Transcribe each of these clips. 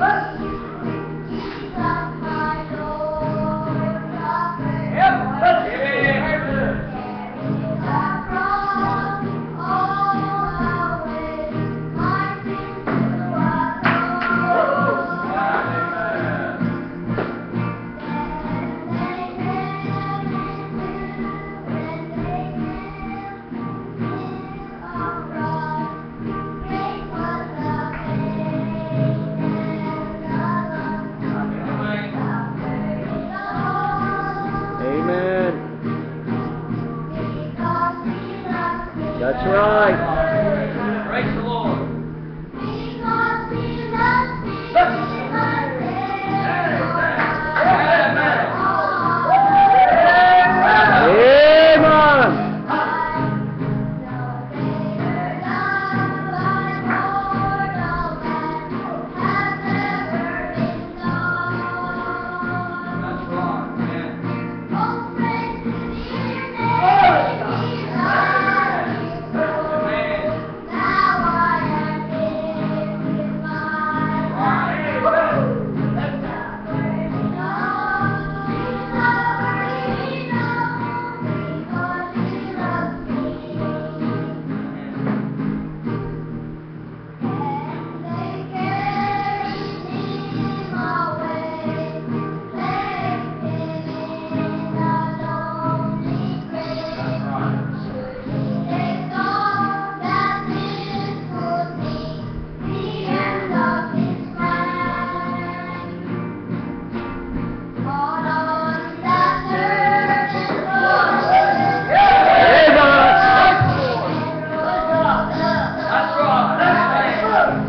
Bak. right.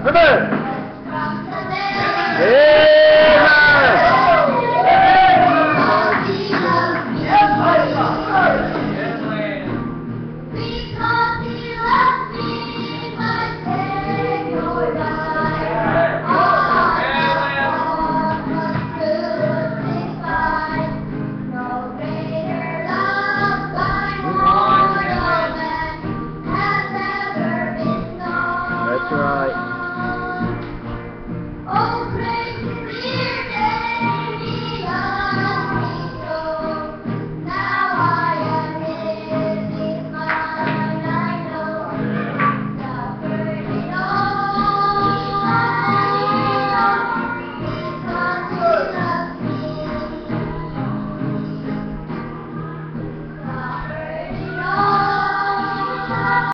对不